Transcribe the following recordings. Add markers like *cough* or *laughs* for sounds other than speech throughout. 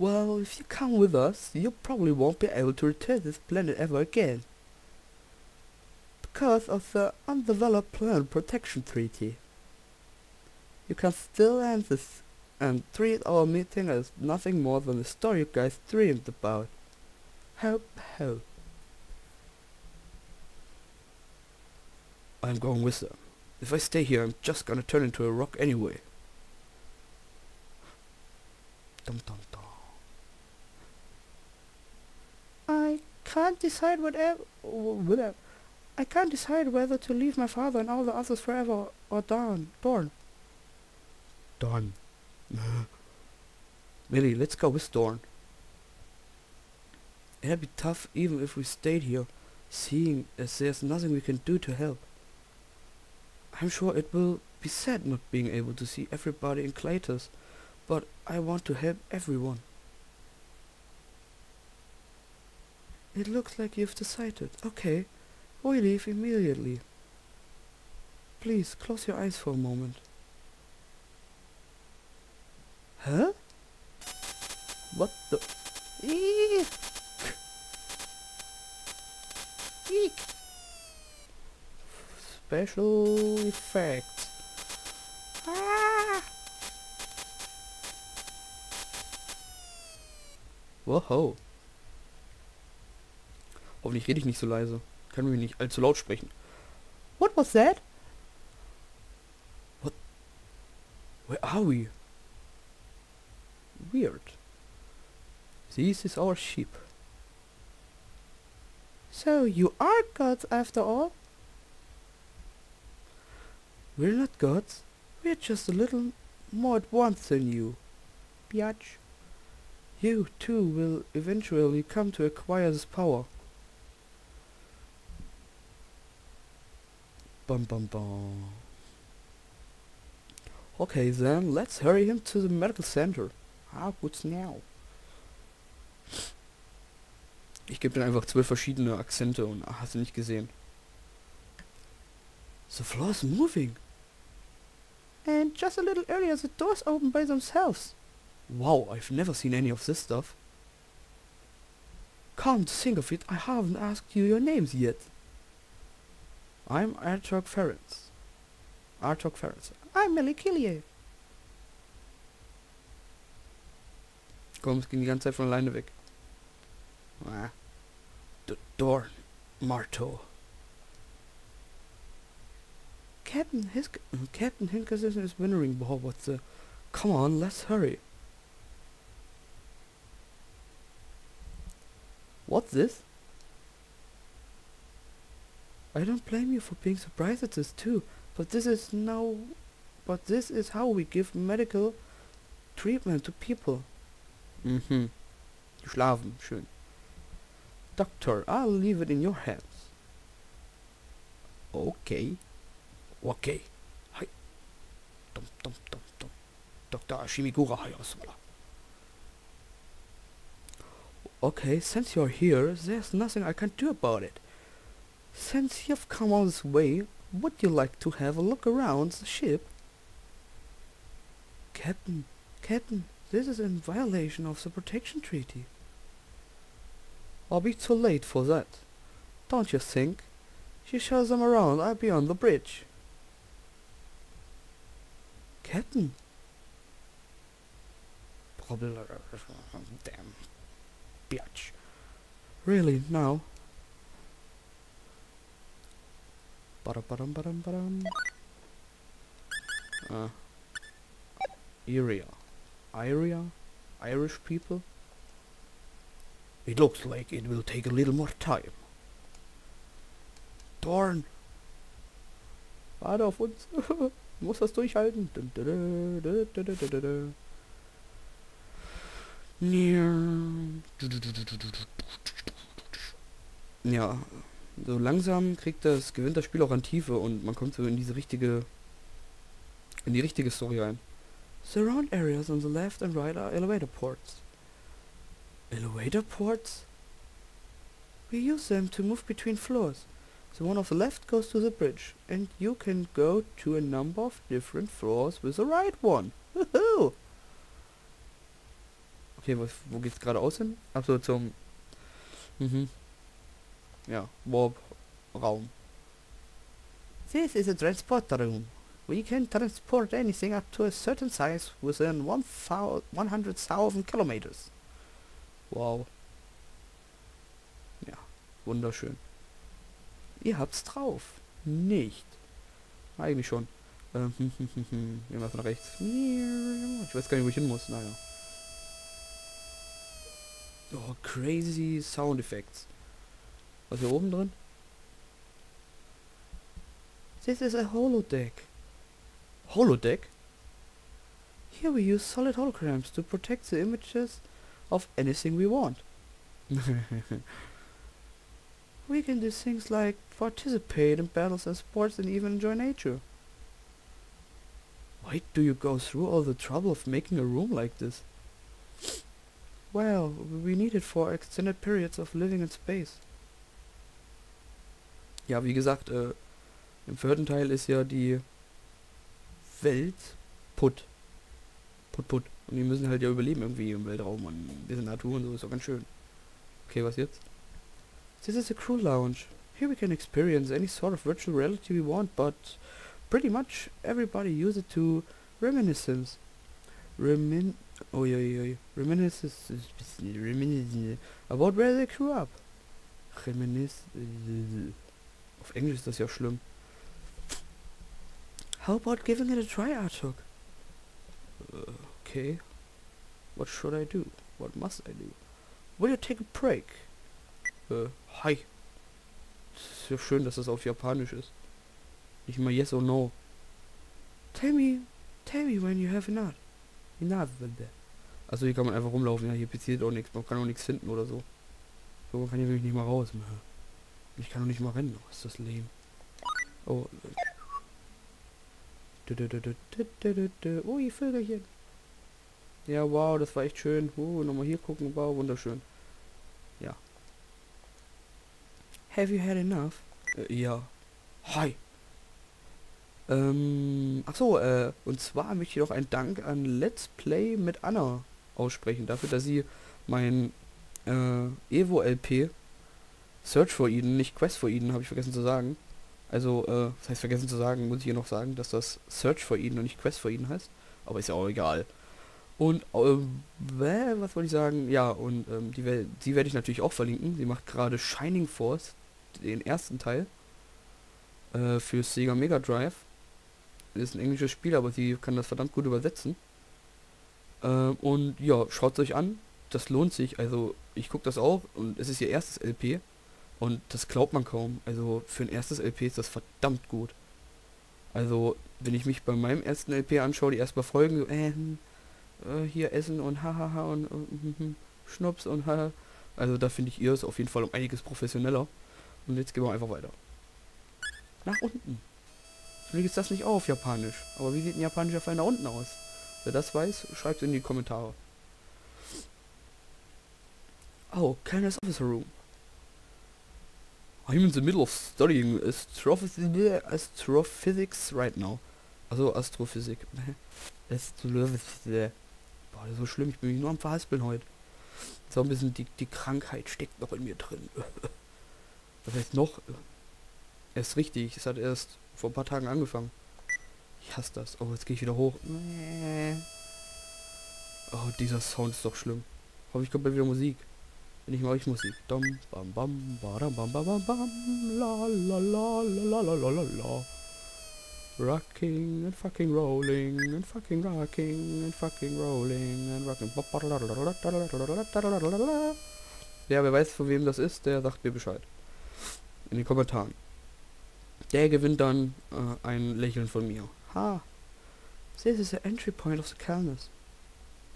Well, if you come with us, you probably won't be able to return this planet ever again. Because of the Undeveloped Planet Protection Treaty. You can still end this and treat our meeting as nothing more than a story you guys dreamed about. Hope, hope. I'm going with them. If I stay here, I'm just gonna turn into a rock anyway. Dum dum dum. I can't decide whatever, whatever. I can't decide whether to leave my father and all the others forever or Dawn. Dorn. Dorn. *gasps* Millie, let's go with Dorn. It'd be tough even if we stayed here, seeing as there's nothing we can do to help. I'm sure it will be sad not being able to see everybody in Claytus, but I want to help everyone. It looks like you've decided. Okay, we leave immediately. Please, close your eyes for a moment. Huh? What the? Eek! Eek! Special effects. Ah! Wow. Hoffentlich rede ich nicht so leise. Kann mich nicht allzu laut sprechen. What was that? What? Where are we? Weird. This is our ship. So you are gods after all? We're not gods. We're just a little more advanced than you. Biatch. You too will eventually come to acquire this power. Bum bum bum. Okay then, let's hurry him to the medical center. How good's now? Ich gebe dann einfach zwölf verschiedene Akzente und ach, hast du nicht gesehen. The floor's moving. And just a little earlier the doors opened by themselves. Wow, I've never seen any of this stuff. Come to think of it, I haven't asked you your names yet. I'm Artok Ferenc. Artok Ferenc. I'm Melikilier. Komm, es ging die ganze Zeit von alleine weg. Ah. D Dorn. Marto. Captain, his Captain Hinkerson is wondering about what the... Come on, let's hurry. What's this? I don't blame you for being surprised at this too, but this is no... But this is how we give medical treatment to people. Mhm. Schlafen, schön. Doctor, I'll leave it in your hands. Okay. Okay. Hi. Dum dum dum dum. Dr. Shimigura Hayasura. Okay, since you're here, there's nothing I can do about it. Since you've come all this way, would you like to have a look around the ship? Captain, Captain, this is in violation of the protection treaty. I'll be too late for that. Don't you think? She shows them around, I'll be on the bridge. Captain. Probler *laughs* damn. Bitch. Really, now? Ba-da-ba-dum, ba-dum, ba-dum. Uh. Iria. Iria? Irish people? It looks like it will take a little more time. Dorn! Warte auf uns. *laughs* Muss das durchhalten. Ja, so langsam kriegt das, gewinnt das Spiel auch an Tiefe und man kommt so in diese richtige, in die richtige Story rein. Surround areas on the left and right are elevator ports. Elevator ports? We use them to move between floors. The one on the left goes to the bridge, and you can go to a number of different floors with the right one. Woohoo! Okay, was, wo geht's geradeaus hin? Achso, zum... Mhm. Ja, Warp-Raum. This is a transport room. We can transport anything up to a certain size within 100,000 kilometers. Wow. Ja, wunderschön. Ihr habt's drauf. Nicht. Eigentlich schon. Ähm, *laughs* hm, hm, hm. Irgendwas nach rechts. Ich weiß gar nicht, wo ich hin muss. Naja. Oh, crazy Sound Effects. Was hier oben drin? This is a holodeck. Holodeck? Here we use solid holograms to protect the images of anything we want. *laughs* we can do things like participate in battles and sports and even enjoy nature. Why do you go through all the trouble of making a room like this? Well, we need it for extended periods of living in space. Ja, wie gesagt, äh, im vierten Teil ist ja die Welt putt. Putt, putt. Und die müssen halt ja überleben irgendwie im Weltraum und ein bisschen Natur und so ist auch ganz schön. Okay, was jetzt? This is a crew lounge. Here we can experience any sort of virtual reality we want, but pretty much everybody use it to reminiscence. Remin oi, oi, oi. Reminiscence reminiscence about where they grew up. Reminis auf Englisch ist das ja schlimm. How about giving it a try, Artuk? Uh, okay. What should I do? What must I do? Will you take a break? Äh, hi. Es ist ja schön, dass das auf Japanisch ist. Nicht mal yes or no. Tell me, tell me when you have enough. Enough, Also hier kann man einfach rumlaufen. Ja, hier passiert auch nichts. Man kann auch nichts finden oder so. So man kann hier wirklich nicht mal raus. Ich kann auch nicht mal rennen. Oh, ist das lame. Oh. Ui, Vögelchen. Ja, wow, das war echt schön. Uh, nochmal hier gucken. Wow, wunderschön. Ja. Have you had enough? Äh, ja. Hi. Ähm, ach so, äh, und zwar möchte ich noch einen Dank an Let's Play mit Anna aussprechen, dafür, dass sie mein äh, Evo LP Search for Eden, nicht Quest for Eden, habe ich vergessen zu sagen. Also, äh, das heißt vergessen zu sagen, muss ich hier noch sagen, dass das Search for Eden und nicht Quest for Eden heißt. Aber ist ja auch egal. Und, ähm, was wollte ich sagen? Ja, und ähm, die, die werde ich natürlich auch verlinken. Sie macht gerade Shining Force, den ersten Teil, äh, für Sega Mega Drive. Ist ein englisches Spiel, aber sie kann das verdammt gut übersetzen. Äh, und ja, schaut euch an. Das lohnt sich. Also, ich gucke das auch und es ist ihr erstes LP. Und das glaubt man kaum. Also für ein erstes LP ist das verdammt gut. Also, wenn ich mich bei meinem ersten LP anschaue, die erstmal Folgen, so, äh, äh, hier essen und hahaha und, und, und, und Schnups und haha. Also da finde ich ihr es auf jeden Fall um einiges professioneller. Und jetzt gehen wir einfach weiter. Nach unten. Natürlich ist das nicht auf Japanisch. Aber wie sieht ein japanischer Fall nach unten aus? Wer das weiß, schreibt in die Kommentare. Oh, Candace Officer Room. I'm in the middle of studying astrophysics, right now. Also Astrophysik. *laughs* Boah, so schlimm. Ich bin nur am Verhaspeln heute. So ein bisschen die, die Krankheit steckt noch in mir drin. *laughs* Was heißt noch? Er ist richtig. Es hat erst vor ein paar Tagen angefangen. Ich hasse das. Oh, jetzt gehe ich wieder hoch. Oh, dieser Sound ist doch schlimm. Hoffe ich kommt bald wieder Musik. Wenn ich mache ich Musik. Dom, bam, bam, badam, bam, bam, bam, bam, la, la, la, la, la, la, la, la. Rocking and fucking rolling and fucking rocking and fucking rolling and rocking. Ja, wer weiß, von wem das ist, der sagt mir Bescheid. In den Kommentaren. Der gewinnt dann äh, ein Lächeln von mir. Ha. This is the entry point of the Calness.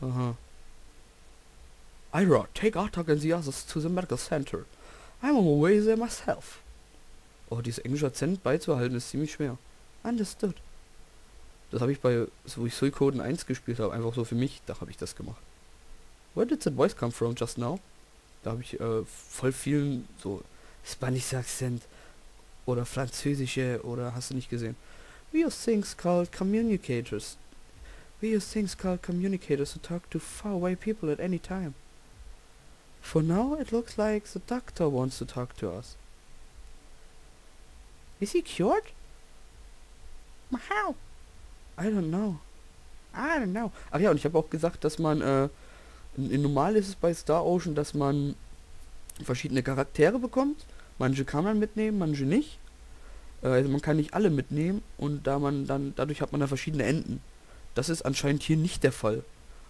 Aha. Ira, take Artak and the others to the medical center. I'm on my way there myself. Oh, dieses englische Akzent beizuhalten ist ziemlich schwer. Understood. Das habe ich bei, wo ich Suikoden 1 gespielt habe, einfach so für mich, da habe ich das gemacht. Where did that voice come from just now? Da habe ich äh, voll vielen so spanische Akzent oder französische oder hast du nicht gesehen. We use things called communicators We use things called communicators to talk to faraway people at any time. For now, it looks like the doctor wants to talk to us. Is he cured? How? I don't know. I don't know. Ach ja, und ich habe auch gesagt, dass man, äh, normal ist es bei Star Ocean, dass man verschiedene Charaktere bekommt. Manche kann man mitnehmen, manche nicht. Äh, also man kann nicht alle mitnehmen und da man dann, dadurch hat man da verschiedene Enden. Das ist anscheinend hier nicht der Fall.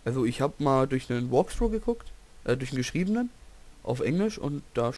Also ich habe mal durch einen Walkthrough geguckt, äh, durch einen geschriebenen, auf Englisch und da